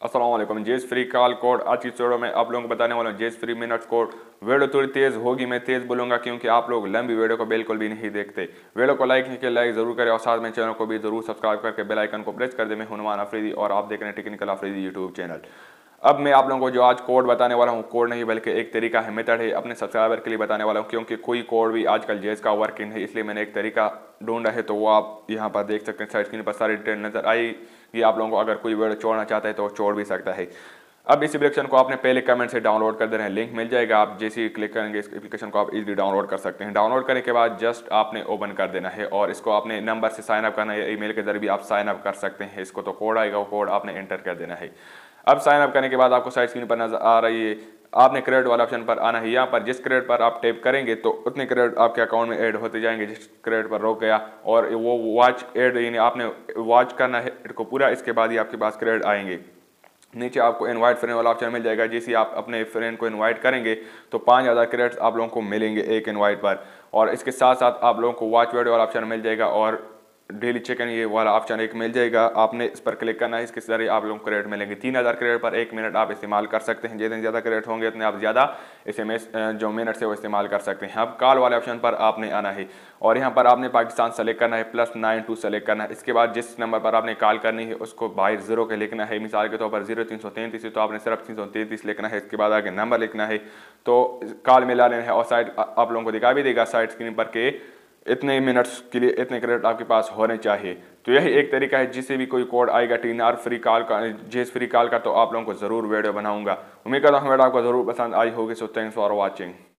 Aslam Jazz free call code आज की video में आप लोगों को बताने वाला हूँ जेस फ्री मिनट कोड वीडियो थोड़ी तेज़ होगी मैं तेज़ बोलूँगा क्योंकि आप लोग लंबी वीडियो को बिल्कुल भी नहीं देखते वीडियो को लाइक नहीं लाइक ज़रूर करें और साथ में चैनल को भी ज़रूर सब्सक्राइब करके बेल आइकन को प्रेस कर दे मैं हनुमान अफरीदी और आप देख रहे हैं टेक्निकल अफरीदी यूट्यूब चैनल अब मैं आप लोगों को जो आज कोड बताने वाला हूँ, कोड नहीं बल्कि एक तरीका है, मेथड है, अपने सब्सक्राइबर के लिए बताने वाला हूँ, क्योंकि कोई कोड भी आजकल जेज का वर्क वर्किंग है, इसलिए मैंने एक तरीका ढूंढा है तो वो आप यहाँ पर देख सकते हैं। साइड स्क्रीन पर सारी डिटेल नज़र आई आएगी, आप लोगों को अगर कोई वर्ड छोड़ना चाहता है तो छोड़ भी सकता है। अब इस एप्लीकेशन को आपने पहले कमेंट से डाउनलोड कर दे रहे हैं लिंक मिल जाएगा, आप जैसे ही क्लिक करेंगे, इस एप्लीकेशन को आप इजीली डाउनलोड कर सकते हैं। डाउनलोड करने के बाद जस्ट आपने ओपन कर देना है, और इसको आपने नंबर से साइन अप करना है ईमेल के ज़रिए आप साइन अप कर सकते हैं। इसको तो कोड आएगा, वो कोड आपने एंटर कर देना है। अब साइन अप करने के बाद आपको साइड स्क्रीन पर नज़र आ रही है। आपने क्रेडिट वाला ऑप्शन पर आना है। यहाँ पर जिस क्रेडिट पर आप टैप करेंगे तो उतने क्रेडिट आपके अकाउंट में ऐड होते जाएँगे। जिस क्रेडिट पर रोक गया और वो वॉच ऐड यानी आपने वॉच करना है को पूरा, इसके बाद ही आपके पास क्रेडिट आएँगे। नीचे आपको इनवाइट फ्रेंड वाला ऑप्शन मिल जाएगा। जैसे आप अपने फ्रेंड को इनवाइट करेंगे तो पाँच हज़ार क्रेडिट्स आप लोगों को मिलेंगे एक इनवाइट पर। और इसके साथ साथ आप लोगों को वॉच वीडियो वाला ऑप्शन मिल जाएगा और डेली चिकन ये वाला ऑप्शन एक मिल जाएगा। आपने इस पर क्लिक करना है, इसके ज़रिए आप लोगों को क्रेडिट मिलेंगे। तीन हज़ार क्रेडिट पर एक मिनट आप इस्तेमाल कर सकते हैं। जितने ज़्यादा क्रेडिट होंगे, उतने आप ज़्यादा एस एम जो मिनट से वो इस्तेमाल कर सकते हैं। अब कॉल वाले ऑप्शन पर आपने आना है। और यहाँ पर आपने पाकिस्तान सेलेक्ट करना है प्लस नाइन टू सेलेक्ट करना है। इसके बाद जिस नंबर पर आपने कॉल करनी है, उसको बाहर ज़ीरो के लिखना है। मिसाल के तौर पर ज़ीरो तीन सौ तैंतीस तो आपने सिर्फ़ तीन सौ तैंतीस लिखना है। इसके बाद आगे नंबर लिखना है। तो कॉल मिला लेना है और साइड आप लोगों को दिखा भी देगा साइड स्क्रीन पर के इतने मिनट्स के लिए इतने क्रेडिट आपके पास होने चाहिए। तो यही एक तरीका है जिससे भी कोई कोड आएगा टीन आर फ्री कॉल का जेस फ्री कॉल का तो आप लोगों को ज़रूर वीडियो बनाऊँगा। उम्मीद करता हूँ वीडियो आपको ज़रूर पसंद आई होगी सो थैंक्स फॉर वॉचिंग